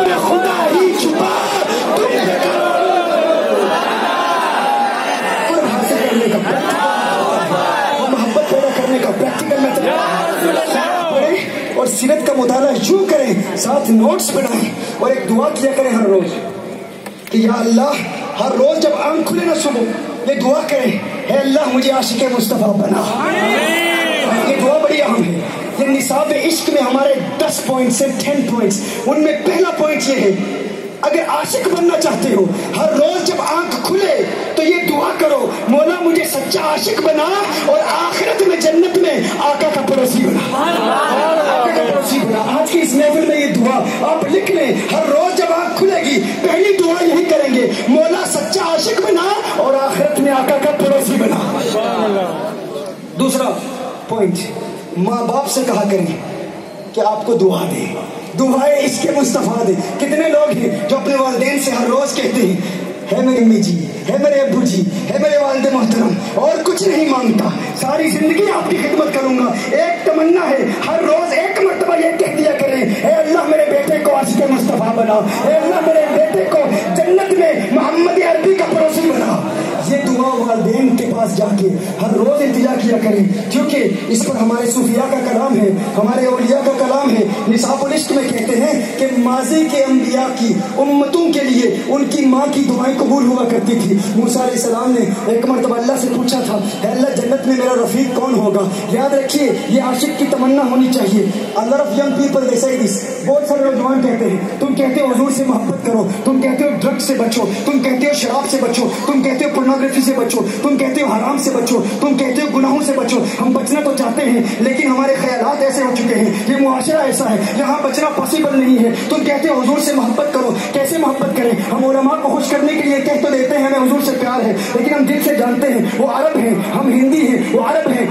میں خدا ہی چھپا تم نے کرو اور حاصل کرنے کا محبت پیدا کرنے کا پریکٹیکل میتھڈ اور سیرت کا مطالعہ یوں کریں، ساتھ نوٹس بنائیں اور ایک دعا کیا کریں ہر روز کہ یا اللہ، ہر روز جب آنکھ کھلے نا صبح یہ دعا کریں، اے اللہ مجھے عاشق مصطفیٰ بنا۔ یہ دعا بڑی اہم ہے۔ یہ نصاب عشق میں ہمارے دس پوائنٹس ہیں ٹین پوائنٹس ان میں پہلا پوائنٹ یہ ہے اگر عاشق بننا چاہتے ہو ہر روز جب آنکھ کھلے تو یہ دعا کرو مولا مجھے سچا عاشق بنا اور آخرت میں جنت میں آقا کا پڑوسی بنا. آقا کا پڑوسی بنا. آج کی اس محفل میں یہ دعا آپ لکھ لیں ہر روز جب آنکھ کھلے گی پہلی دعا یہی کریں گے مولا سچا عاشق بنا اور آخرت میں آقا کا پڑوسی بنا. دوسرا پوائنٹ ماں باپ سے کہا کریں کہ آپ کو دعا دے۔ دعائیں اس کے مصطفیٰ دے۔ کتنے لوگ ہیں جو اپنے والدین سے ہر روز کہتے ہیں، ہے میری امی جی ہے میرے ابو جی ہے میرے والد محترم، اور کچھ نہیں مانگتا۔ ساری زندگی آپ کی خدمت کروں گا۔ ایک تمنا ہے، ہر روز ایک مرتبہ یہ کہہ دیا کریں، اے اللہ میرے بیٹے کو عاشق مصطفیٰ بنا۔ اے اللہ میرے بیٹے کو جنت میں محمد عربی کا پڑوسی یہ والدین کے پاس جا کے ہر روز انتظار کیا کریں۔ کیونکہ اس پر ہمارے صوفیاء کا کلام ہے، ہمارے اولیاء کا کلام ہے۔ نصاب العشق میں کہتے ہیں کہ ماضی کے انبیاء کی امتوں کے لیے ان کی ماں کی دعائیں قبول ہوا کرتی تھی۔ موسیٰ علیہ السلام نے ایک مرتبہ اللہ سے پوچھا تھا، اے اللہ، جنت میں میرا رفیق کون ہوگا؟ یاد رکھیے، یہ عاشق کی تمنا ہونی چاہیے۔ اللہ آف ینگ پیپل دے دس بہت سارے نوجوان کہتے ہیں، تم کہتے ہو حضور سے محبت کرو، تم کہتے ہو ڈرگ سے بچو، تم کہتے ہو شراب سے بچو، تم کہتے ہو پورنوگرافی سے بچو، تم کہتے ہو حرام سے بچو، تم کہتے ہو گناہوں سے بچو، ہم بچنا تو چاہتے ہیں، لیکن ہمارے خیالات ایسے ہو چکے ہیں، یہ معاشرہ ایسا ہے، یہاں بچنا پاسبل نہیں ہے، تم کہتے ہو حضور سے محبت کرو، کیسے محبت کریں، ہم علماء کو خوش کرنے کے لیے کہہ تو دیتے ہیں ہمیں حضور سے پیار ہے، لیکن ہم دل سے جانتے ہیں، وہ عرب ہیں، ہم ہندی ہیں، وہ عرب ہیں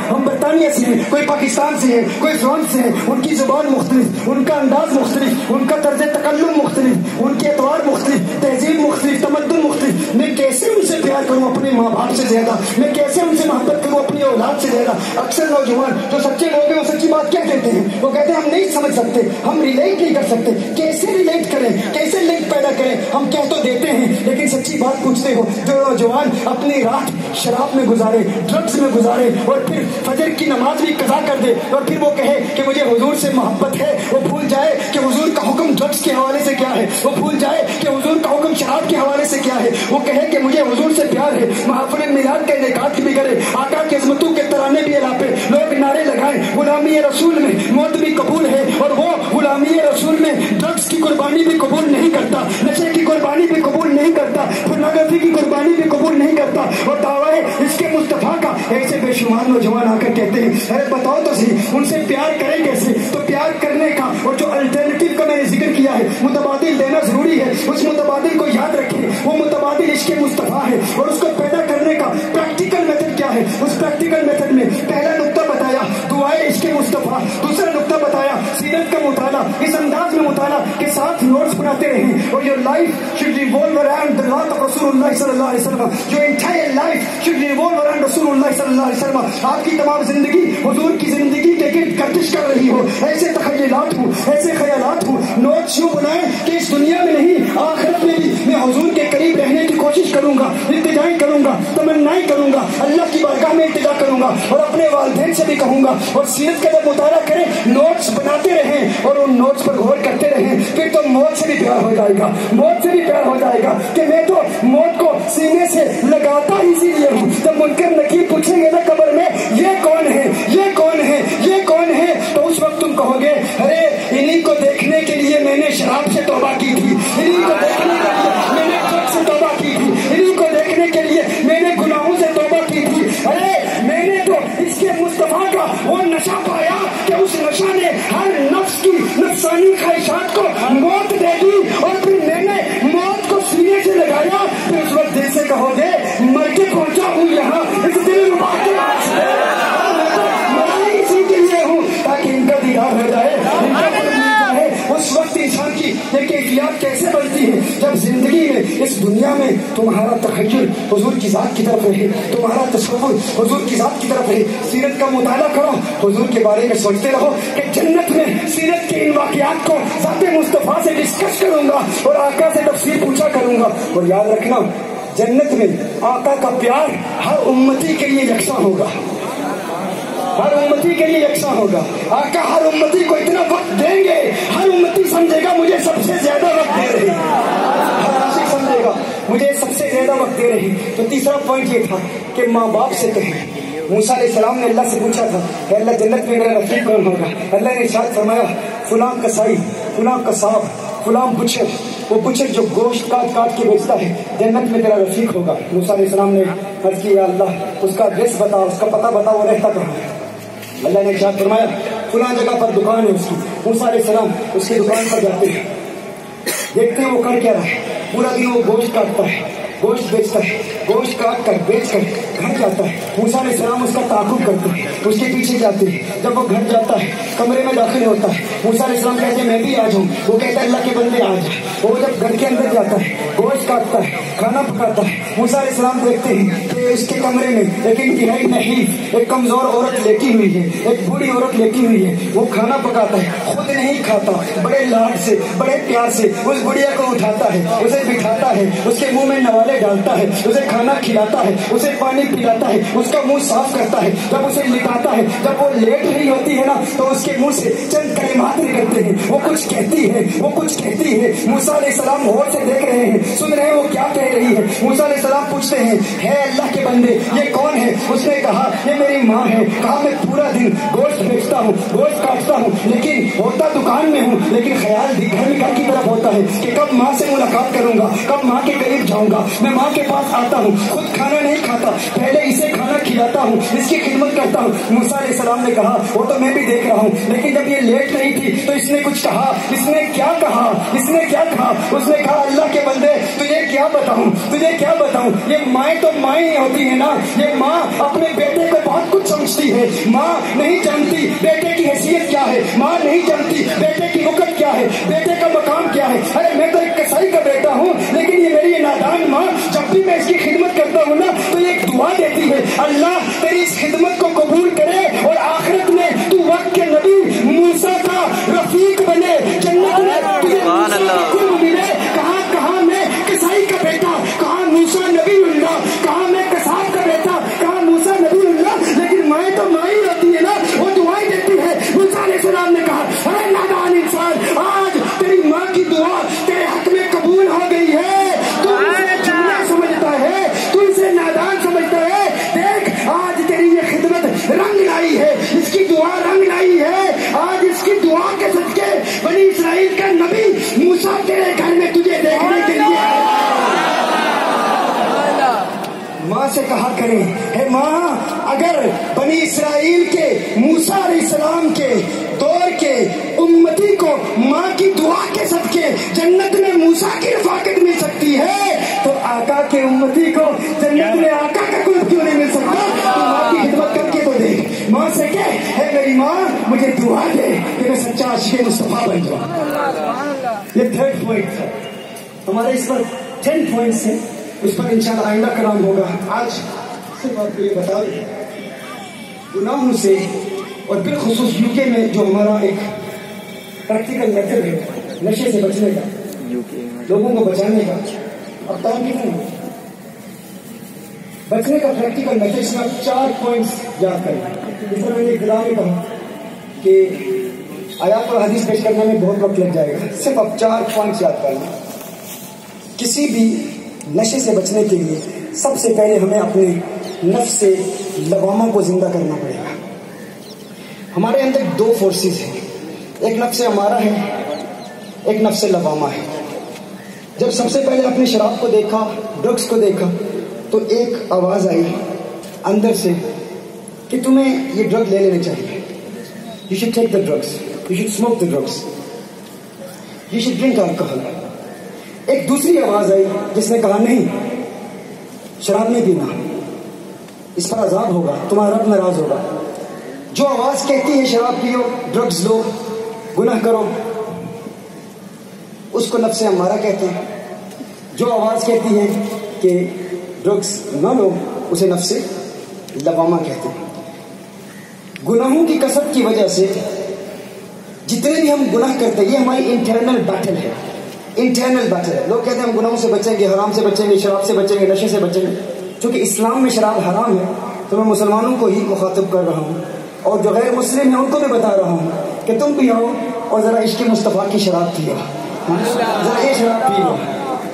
برطانیہ سے ہیں کوئی پاکستان سے ہے کوئی فرانس سے ہے ان کی زبان مختلف ان کا انداز مختلف ان کا طرز تکلم مختلف ان کے اعتبار مختلف تہذیب مختلف تمدن مختلف میں کیسے ان سے پیار کروں اپنے ماں باپ سے زیادہ؟ میں کیسے ان سے محبت کروں اپنی اولاد سے زیادہ؟ اکثر نوجوان جو سچے لوگ ہیں وہ سچی بات کیا کہتے ہیں، وہ کہتے ہیں، ہم نہیں سمجھ سکتے، ہم ریلیٹ نہیں کر سکتے، کیسے ریلیٹ کریں؟ کیسے لنک پیدا کریں؟ ہم کہہ تو دیتے ہیں، لیکن سچی بات پوچھتے ہو، جو نوجوان اپنی رات شراب میں گزارے ڈرگس میں گزارے اور پھر فجر کی نماز بھی قضا کر دے اور پھر وہ کہے کہ مجھے حضور سے محبت ہے، وہ بھول جائے کہ حضور کا حکم ڈرگس کے حوالے سے کیا ہے، وہ بھول جائے کہ حضور کا حکم شراب کے حوالے سے کیا ہے، وہ کہے کہ مجھے حضور سے پیار ہے، محفل میلاد کے انعقاد بھی کرے، آقا کے عظمتوں کے ترانے بھی الاپے لوگ نعرے لگائیں غلامی رسول میں موت بھی قبول ہے اور وہ غلامی رسول میں ڈرگس کی قربانی بھی قبول نہیں کرتا، نشے کی قربانی بھی قبول نہیں کرتا پورنوگرافی کی قربانی بھی قبول نہیں کرتا اور دعوی اس کے مصطفیٰ کا، ایسے بے شمار نوجوان آ کر کہتے ہیں، ارے بتاؤ تو صحیح، ان سے پیار کریں کیسے؟ تو پیار کرنے کا اور جو الٹرنیٹو کا میں نے ذکر کیا ہے، متبادل دینا ضروری ہے، اس متبادل کو یاد رکھیں، وہ متبادل اس کے مصطفیٰ ہے اور اس کو پیدا کرنے کا پریکٹیکل میتھڈ کیا ہے؟ اس پریکٹیکل میتھڈ میں پہلا نقطہ بتایا دعائیں اس کے مصطفیٰ، دوسرا نقطہ سیرت کا مطالعہ، اس انداز میں مطالعہ کے ساتھ نوٹس بناتے رہیں اور your life should revolve around the lot of رسول اللہ صلی اللہ علیہ وسلم جو entire life should revolve around رسول اللہ صلی اللہ علیہ وسلم آپ کی تمام زندگی، حضور کی زندگی کے گرد گردش کر رہی ہو۔ ایسے تخیلات ہوں، ایسے خیالات ہوں، نوٹس یوں بنائیں کہ اس دنیا میں نہیں، آخرت میں بھی۔ میں حضور کے قریب رہنے کوشش کروں گا التجائیں کروں گا تمنائیں کروں گا، اللہ کی بارگاہ میں التجا کروں گا اور اپنے والدین سے بھی کہوں گا اور سیرت کا جب مطالعہ کریں نوٹس بناتے رہیں اور ان نوٹس پر غور کرتے رہیں، پھر تو موت سے بھی پیار ہو جائے گا۔ موت سے بھی پیار ہو جائے گا کہ میں تو موت کو سینے سے لگاتا اسی لیے ہوں یہاں، اس دل میں اسی کے لیے ہوں تاکہ ان کا دیدار ہو جائے۔ ان کا اس وقت انسان کی یہ کیفیات کیسے بنتی ہے؟ جب زندگی میں، اس دنیا میں تمہارا تخیل حضور کی ذات کی طرف رہے، تمہارا تصور حضور کی ذات کی طرف رہے۔ سیرت کا مطالعہ کرو، حضور کے بارے میں سوچتے رہو کہ جنت میں سیرت کے ان واقعات کو ذات مصطفیٰ سے ڈسکس کروں گا اور آقا سے تفصیل پوچھا کروں گا۔ اور یاد رکھنا جنت میں آقا کا پیار ہر امتی کے لیے یکساں ہوگا۔ ہر امتی کے لیے یکساں ہوگا۔ آقا، ہر امتی کو اتنا وقت دیں گے، ہر امتی سمجھے گا، مجھے سب سے زیادہ وقت دے رہی۔ ہر عاشق سمجھے گا، مجھے سب سے زیادہ وقت دے رہی۔ تو تیسرا پوائنٹ یہ تھا کہ ماں باپ سے کہیں موسیٰ علیہ السلام نے اللہ سے پوچھا تھا کہ اللہ جنت میں میرا رفیق کون ہوگا؟ اللہ نے ارشاد فرمایا فلاں کسائی فلاں کساب فلاں بچر وہ بچر جو گوشت کاٹ کاٹ کے بیچتا ہے، جنت میں تیرا رفیق ہوگا۔ موسیٰ علیہ السلام نے عرض کیا، اللہ، اس کا ایڈریس بتا، اس کا پتہ بتا، وہ رہتا کہاں ہے؟ اللہ نے ارشاد فرمایا، فلاں جگہ پر دکان ہے اس کی۔ موسیٰ علیہ السلام اس کی دکان پر جاتے ہیں۔ دیکھتے ہیں وہ کر کیا رہا ہے۔ پورا دن وہ گوشت کاٹتا ہے، گوشت بیچتا ہے، گوشت کاٹ کر بیچ کر گھر جاتا ہے موسیٰ علیہ السلام اس کا تعاقب کرتے ہیں اس کے پیچھے جاتے ہیں جب وہ گھر جاتا ہے کمرے میں داخل ہوتا ہے موسیٰ علیہ السلام کہتے ہیں میں بھی آ جاؤں وہ کہتا ہے اللہ کے بندے آ جائے وہ جب گھر کے اندر جاتا ہے گوشت کاٹتا ہے کھانا پکاتا ہے موسیٰ علیہ السلام دیکھتے ہیں کہ اس کے کمرے میں ایک انتہائی نہیں ایک کمزور عورت لیٹی ہوئی ہے ایک بوڑھی عورت لیٹی ہوئی ہے وہ کھانا پکاتا ہے خود نہیں کھاتا بڑے لاڈ سے بڑے پیار سے اس بڑھیا کو اٹھاتا ہے اسے بٹھاتا ہے اس کے منہ میں نوالے ڈالتا ہے اسے کھانا کھلاتا ہے اسے پانی پلاتا ہے، اس کا منہ صاف کرتا ہے۔ جب اسے لٹاتا ہے، جب وہ لیٹ رہی ہوتی ہے نا، تو اس کے منہ سے چند کلمات نکلتے ہیں۔ وہ کچھ کہتی ہے، وہ کچھ کہتی ہے۔ موسیٰ علیہ السلام غور سے دیکھ رہے ہیں۔ سن رہے ہیں، وہ کیا کہہ رہی ہے؟ موسیٰ علیہ السلام پوچھتے ہیں، ہے اللہ کے بندے، یہ کون ہے؟ اس نے کہا، یہ میری ماں ہے۔ کہا، میں پورا دن گوشت بیچتا ہوں، گوشت کاٹتا ہوں۔ لیکن ہوتا دکان میں ہوں، لیکن خیال بھی گھر گھر کی طرف ہوتا ہے کہ کب ماں سے ملاقات کروں گا، کب ماں کے قریب جاؤں گا۔ میں ماں کے پاس آتا ہوں، خود کھانا نہیں کھاتا پہلے اسے کھانا کھلاتا ہوں، اس کی خدمت کرتا ہوں۔ موسیٰ علیہ السلام نے کہا، وہ تو میں بھی دیکھ رہا ہوں، لیکن جب یہ لیٹ نہیں تھی تو اس نے کچھ کہا۔ اس نے کیا کہا؟ اس نے کیا کہا؟ اس نے کہا، اللہ کے بندے، تجھے کیا بتاؤں؟ تجھے کیا بتاؤں؟ یہ مائیں تو مائیں ہی ہوتی ہیں نا۔ یہ ماں اپنے بیٹے کو بہت کچھ سمجھتی ہے۔ ماں نہیں جانتی بیٹے کی حیثیت کیا ہے۔ ماں نہیں جانتی بیٹے کی وقت کیا ہے۔ بیٹے کا مقام کیا ہے؟ ارے، میں تو ایک کسائی کا بیٹا ہوں، لیکن یہ میری نادان ماں، جب بھی میں اس کی تو دیتی ہے۔ اللہ تیری اس خدمت کو قبول کرے اور آخرت اس کے صدقے بنی اسرائیل کا نبی موسیٰ تیرے گھر میں تجھے دیکھنے کے لیے ماں سے کہا کریں، اے ماں، اگر بنی اسرائیل کے، موسیٰ علیہ السلام کے، دور کے امتی کو ماں کی دعا کے صدقے جنت میں موسیٰ کی رفاقت مل سکتی ہے، تو آقا کے امتی کو جنت میں آقا کا قرب کیوں نہیں مل سکتا؟ تو ماں کی خدمت کر کے تو دیکھ۔ ماں سے کہ اے ماں مجھے دعا دے کہ میں سچا عاشق مصطفیٰ بن جاؤں۔ یہ تھرڈ پوائنٹ ہے۔ ہمارے اس پر ٹین پوائنٹس ہیں۔ اس پر انشاءاللہ آئندہ کرام ہوگا۔ آج صرف آپ کو یہ بتا دیں گناہوں سے اور بالخصوص یو کے میں جو ہمارا ایک پریکٹیکل میتھڈ ہے، نشے سے بچنے کا، لوگوں کو بچانے کا۔ اب ٹائم کتنا ہے بچنے کا پریکٹیکل میتھڈ میں آپ چار پوائنٹس یاد کریں۔ اس طرح میں نے گرام میں کہا۔ کہ آیات اور حدیث پیش کرنے میں بہت وقت لگ جائے گا۔ صرف آپ چار پوائنٹس یاد کریں کسی بھی نشے سے بچنے کے لیے سب سے پہلے ہمیں اپنے نفس سے لوامہ کو زندہ کرنا پڑے گا۔ ہمارے اندر دو فورسز ہیں۔ ایک نفس ہمارا ہے، ایک نفس لوامہ ہے۔ جب سب سے پہلے اپنے شراب کو دیکھا ڈرگس کو دیکھا، تو ایک آواز آئی اندر سے کہ تمہیں یہ ڈرگ لے لینے چاہیے۔ You should take the drugs you should smoke the drugs you should drink alcohol ایک دوسری آواز آئی جس نے کہا نہیں شراب نہیں پینا اس پر عذاب ہوگا تمہارا رب ناراض ہوگا جو آواز کہتی ہے شراب پیو ڈرگز لو گناہ کرو اس کو نفس ہمارا کہتے ہیں جو آواز کہتی ہے کہ ڈرگز نہ لو اسے نفس لبامہ کہتے ہیں گناہوں کی کثرت کی وجہ سے جتنے بھی ہم گناہ کرتے ہیں، یہ ہماری انٹرنل بیٹل ہے۔ انٹرنل بیٹر ہے۔ لوگ کہتے ہیں ہم گناہوں سے بچیں گے، حرام سے بچیں گے، شراب سے بچیں گے، نشے سے بچیں گے۔ چونکہ اسلام میں شراب حرام ہے، تو میں مسلمانوں کو ہی مخاطب کر رہا ہوں۔ اور جو غیر مسلم ہیں، ان کو بھی بتا رہا ہوں کہ تم بھی آؤ اور ذرا عشق مصطفیٰ کی شراب پیو۔ ذرا یہ شراب پی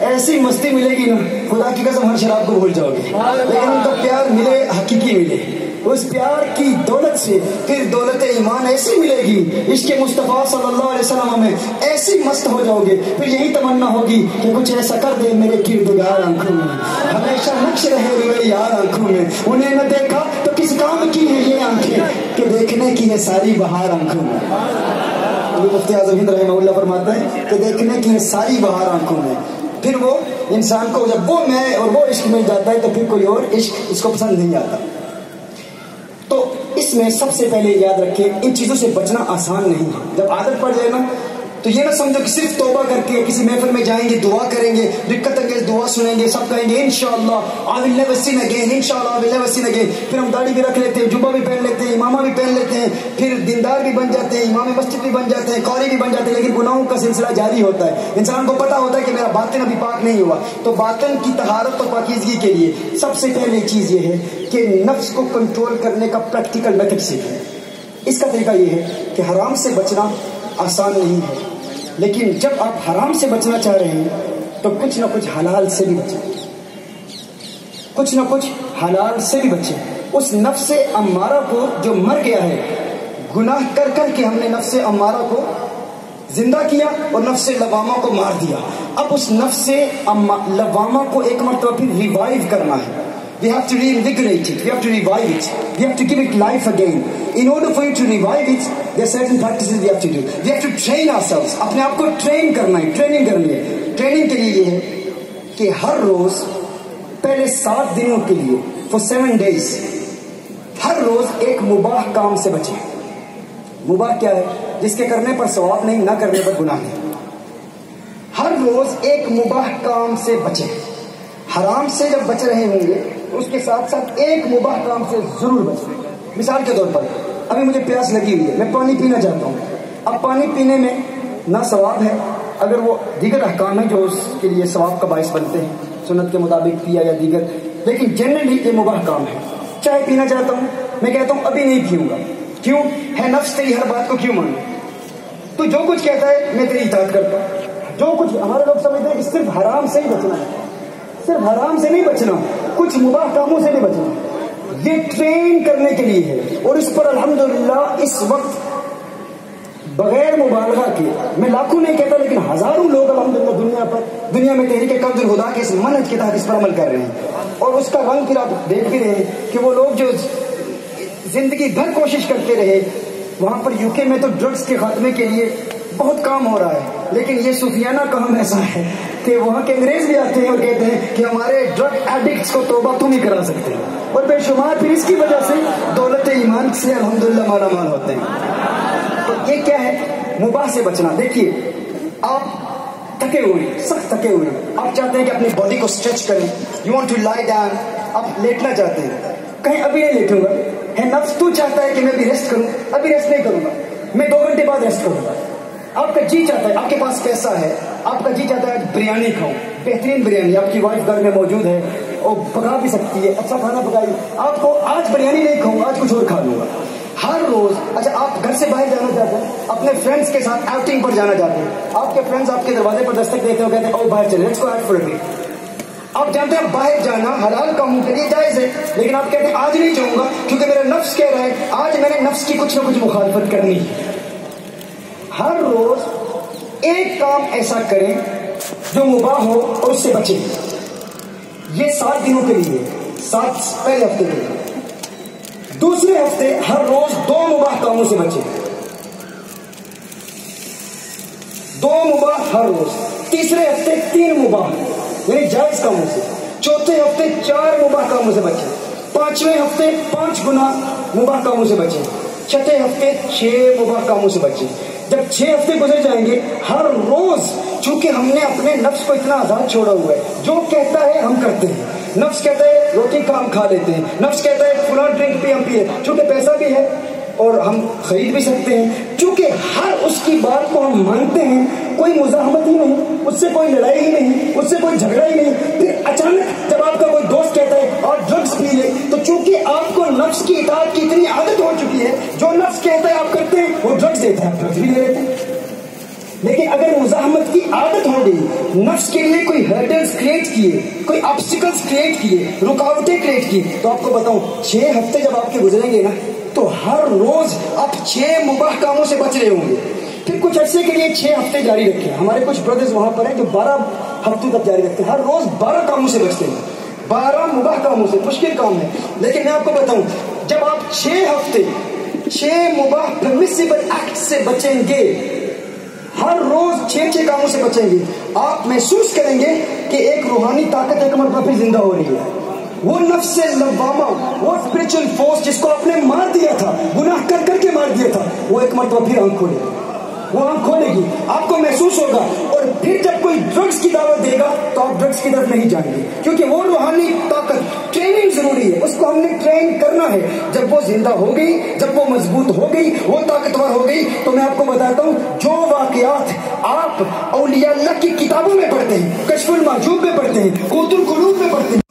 ایسی مستی ملے گی نا، خدا کی قسم ہر شراب کو بھول جاؤ گے۔ لیکن ان کا پیار ملے، حقیقی ملے۔ اس پیار کی دولت سے پھر دولت ایمان ایسی ملے گی عشق مصطفیٰ صلی اللہ علیہ وسلم میں ایسی مست ہو جاؤ گے، پھر یہی تمنا ہوگی کہ کچھ ایسا کر دے میرے کردگار آنکھوں میں۔ ہمیشہ نقش رہے ہوئے یار آنکھوں میں۔ انہیں نہ دیکھا تو کس کام کی ہے یہ آنکھیں؟ کہ دیکھنے کی ہے ساری بہار آنکھوں میں۔ مفتی اعظم ہند رحمہ اللہ فرماتے ہیں کہ دیکھنے کی ساری بہار آنکھوں میں۔ پھر وہ انسان کو جب وہ میں اور وہ عشق مل جاتا ہے تو پھر کوئی اور عشق اس کو پسند نہیں آتا۔ اس میں سب سے پہلے یاد رکھیں، ان چیزوں سے بچنا آسان نہیں ہے۔ جب عادت پڑ جائے نا تو یہ نہ سمجھو کہ صرف توبہ کر کے کسی محفل میں جائیں گے، دعا کریں گے، دقت انگیز دعا سنیں گے، سب کہیں گے، انشاءاللہ I will never sin again انشاءاللہ I will never sin again پھر ہم داڑھی بھی رکھ لیتے ہیں جبہ بھی پہن لیتے ہیں، امامہ بھی پہن لیتے ہیں، پھر دیندار بھی بن جاتے ہیں، امام مسجد بھی بن جاتے ہیں قوری بھی بن جاتے ہیں، لیکن گناہوں کا سلسلہ جاری ہوتا ہے۔ انسان کو پتا ہوتا ہے کہ میرا باطن ابھی پاک نہیں ہوا۔ تو باطن کی طہارت اور پاکیزگی کے لیے سب سے پہلے چیز یہ ہے کہ نفس کو کنٹرول کرنے کا پریکٹیکل میتھڈ سیکھیں اس کا طریقہ یہ ہے کہ حرام سے بچنا آسان نہیں ہے۔ لیکن جب آپ حرام سے بچنا چاہ رہے ہیں، تو کچھ نہ کچھ حلال سے بھی بچیں۔ کچھ نہ کچھ حلال سے بھی بچیں۔ اس نفس امارہ کو جو مر گیا ہے، گناہ کر کر کے ہم نے نفس امارہ کو زندہ کیا اور نفس لوامہ کو مار دیا۔ اب اس نفس لوامہ کو ایک مرتبہ پھر ریوائیو کرنا ہے۔ We have to reinvigorate it. We have to revive it. We have to give it life again. In order for you to revive it, there are certain practices we have to do. We have to train ourselves. اپنے آپ کو train کرنا ہے training کرنی ہے training کے لیے یہ ہے کہ ہر روز پہلے سات دنوں کے لیے فور سیون ڈیز ہر روز ایک مباح کام سے بچے مباح کیا ہے جس کے کرنے پر ثواب نہیں نہ کرنے پر گناہ نہیں ہر روز ایک مباح کام سے بچے حرام سے جب بچ رہے ہوں گے، اس کے ساتھ ساتھ ایک مباح کام سے ضرور بچیں مثال کے طور پر، ابھی مجھے پیاس لگی ہوئی ہے، میں پانی پینا چاہتا ہوں۔ اب پانی پینے میں نہ ثواب ہے۔ اگر وہ دیگر احکام ہیں جو اس کے لیے ثواب کا باعث بنتے ہیں، سنت کے مطابق پیا یا دیگر، لیکن جنرلی یہ مباح کام ہے۔ چائے پینا چاہتا ہوں، میں کہتا ہوں ابھی نہیں پیوں گا۔ کیوں؟ ہے نفس تیری ہر بات کو کیوں مانو تو جو کچھ کہتا ہے، میں تیری اطاعت کرتا ہوں۔ جو کچھ ہمارے لوگ سمجھتے ہیں کہ صرف حرام سے ہی بچنا ہے۔ صرف حرام سے نہیں بچنا، کچھ مباح کاموں سے نہیں بچنا۔ یہ ٹرین کرنے کے لیے ہے۔ اور اس پر الحمدللہ اس وقت بغیر مبالغہ کے میں لاکھوں نہیں کہتا، لیکن ہزاروں لوگ الحمدللہ دنیا پر، دنیا میں تحریک قبض الخدا کے اس منج کے تحت اس پر عمل کر رہے ہیں۔ اور اس کا رنگ پھر آپ دیکھ بھی رہے ہیں کہ وہ لوگ جو زندگی بھر کوشش کرتے رہے، وہاں پر یو کے میں تو ڈرگس کے خاتمے کے لیے بہت کام ہو رہا ہے، لیکن یہ صوفیانہ کام ایسا ہے۔ کہ وہاں کے انگریز بھی آتے ہیں اور کہتے ہیں کہ ہمارے ڈرگ ایڈکٹس کو توبہ تم ہی کرا سکتے۔ ہیں اور بے شمار پھر اس کی وجہ سے دولت ایمان سے الحمدللہ مالا مال ہوتے ہیں۔ تو یہ کیا ہے؟ مباح سے بچنا۔ دیکھیے، آپ تھکے ہوئے سخت تھکے ہوئے آپ چاہتے ہیں کہ اپنی باڈی کو اسٹریچ کریں۔ You want to lie down آپ لیٹنا چاہتے ہیں۔ کہیں ابھی نہیں لیٹوں گا۔ ہے نفس، تو چاہتا ہے کہ میں بھی ریسٹ کروں۔ ابھی ریسٹ نہیں کروں گا۔ میں دو گھنٹے بعد ریسٹ کروں گا۔ آپ کا جی چاہتا ہے، آپ کے پاس پیسہ ہے۔ آپ کا جی چاہتا ہے بریانی کھاؤں بہترین بریانی آپ کی وائف گھر میں موجود ہے اور پکا بھی سکتی ہے اچھا کھانا پکائی۔ آپ کو آج بریانی نہیں کھاؤں، آج کچھ اور کھا لوں گا۔ ہر روز اچھا آپ گھر سے باہر جانا چاہتے ہیں، اپنے فرینڈس کے ساتھ آؤٹنگ پر جانا چاہتے ہیں۔ آپ کے فرینڈس آپ کے دروازے پر دستک دیتے ہو کہتے ہیں، او باہر چلے let's go out for a آپ جانتے ہیں باہر جانا حلال کاموں کے لیے جائز ہے، لیکن آپ کہتے ہیں، آج نہیں جاؤں گا، کیونکہ میرا نفس کہہ رہا ہے، آج میں نے نفس کی کچھ نہ کچھ مخالفت کرنی ہر روز ایک کام ایسا کریں جو مباح ہو اور اس سے بچیں یہ سات دنوں کے لیے، سات پہلے ہفتے کے لیے۔ دوسرے ہفتے ہر روز دو مباح کاموں سے بچیں دو مباح ہر روز۔ تیسرے ہفتے تین مباح یعنی جائز کاموں سے۔ چوتھے ہفتے چار مباح کاموں سے بچیں پانچویں ہفتے پانچ گنا مباح کاموں سے بچیں چھٹے ہفتے چھ مباح کاموں سے بچیں جب چھ ہفتے گزر جائیں گے، ہر روز چونکہ ہم نے اپنے نفس کو اتنا آزاد چھوڑا ہوا ہے، جو کہتا ہے ہم کرتے ہیں۔ نفس کہتا ہے روٹی کا ہم کھا لیتے ہیں۔ نفس کہتا ہے فلاں ڈرنک بھی ہم پیے۔ چونکہ پیسہ بھی ہے اور ہم خرید بھی سکتے ہیں۔ چونکہ ہر اس کی بات کو ہم مانتے ہیں، کوئی مزاحمت ہی نہیں، اس سے کوئی لڑائی ہی نہیں، اس سے کوئی جھگڑا ہی نہیں۔ پھر اچانک جب آپ کا کوئی دوست کہتا ہے آپ کو نفس کی اطاعت کی اتنی عادت ہو چکی ہے، جو نفس کہتا ہے آپ کرتے ہیں، وہ ڈرگس دیتا ہے آپ ڈرگس بھی لے لیتے ہیں۔ لیکن اگر مزاحمت کی عادت ہو گئی، نفس کے لیے کوئی ہرڈلز کریٹ کیے، کوئی آبسٹیکلز کریٹ کیے، رکاوٹیں کریٹ کی تو آپ کو بتاؤں، چھ ہفتے جب آپ کے گزریں گے نا، تو ہر روز آپ چھ مباح کاموں سے بچ رہے ہوں گے۔ پھر کچھ عرصے کے لیے چھ ہفتے جاری رکھیں۔ ہمارے کچھ بردرز وہاں پر ہیں جو بارہ ہفتوں تک جاری رکھتے ہیں۔ ہر روز بارہ کاموں سے بچتے ہیں۔ بارہ مباح کاموں سے، مشکل کام ہے۔ لیکن میں آپ کو بتاؤں، جب آپ چھ ہفتے، چھ مباح پرمیسیبل ایکٹ سے بچیں گے، ہر روز چھ چھ کاموں سے بچیں گے، آپ محسوس کریں گے کہ ایک روحانی طاقت ایک مرتبہ پھر زندہ ہو رہی ہے۔ وہ نفس لواما وہ اسپرچل فورس جس کو آپ نے مار دیا تھا، گناہ کر کر کے مار دیا تھا، وہ ایک مرتبہ پھر آنکھ کھولے وہ آنکھ کھولے گی۔ آپ کو محسوس ہوگا پھر جب کوئی ڈرگس کی دعوت دے گا تو آپ ڈرگس کی طرف نہیں جائیں گے۔ کیونکہ وہ روحانی طاقت ٹریننگ ضروری ہے۔ اس کو ہم نے ٹرین کرنا ہے۔ جب وہ زندہ ہو گئی، جب وہ مضبوط ہو گئی، وہ طاقتور ہو گئی، تو میں آپ کو بتاتا ہوں، جو واقعات آپ اولیاء اللہ کی کتابوں میں پڑھتے ہیں، کشف المحجوب میں پڑھتے ہیں، قوت القلوب میں پڑھتے ہیں